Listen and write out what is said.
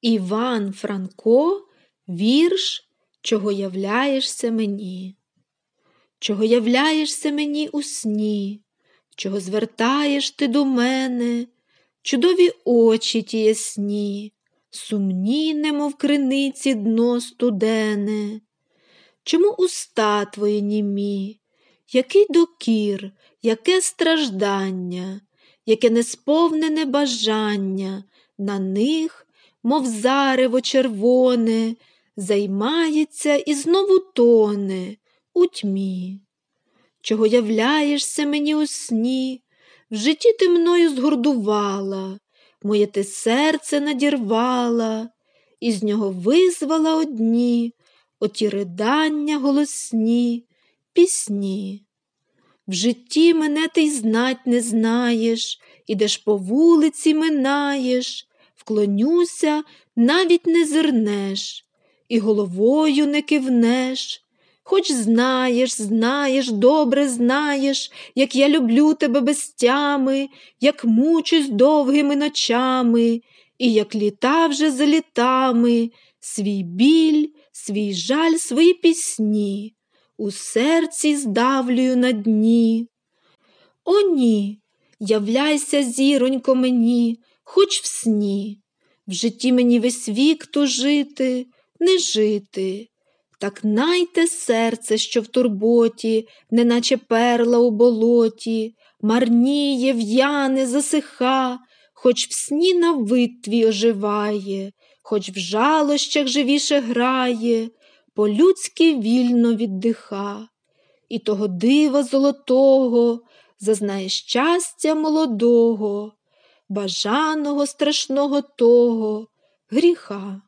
Іван Франко, вірш, чого являєшся мені, чого являєшся мені у сні, чого звертаєш ти до мене, чудові очі ті ясні, сумні, немов криниці дно студене. Чому уста твої німі, який докір, яке страждання, яке несповнене бажання? На них мов зарево червоне, займається і знову тоне у тьмі. Чого являєшся мені у сні, в житті ти мною згордувала, моє ти серце надірвала, і з нього визвала одні оті ридання голосні, пісні. В житті мене ти й знать не знаєш, ідеш по вулиці минаєш, вклонюся, навіть не зирнеш, і головою не кивнеш. Хоч знаєш, знаєш, добре знаєш, як я люблю тебе без тями, як мучусь довгими ночами, і як літа вже за літами, свій біль, свій жаль, свої пісні, у серці здавлюю на дні. О, ні, являйся, зіронько, мені, хоч в сні. В житті мені весь вік то жити, не жити. Так найте серце, що в турботі, неначе перла у болоті, марніє, в'яне, засиха, хоч в сні на витві оживає, хоч в жалощах живіше грає, по-людськи вільно віддиха. І того дива золотого зазнає щастя молодого, бажаного страшного того гріха.